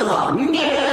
多年，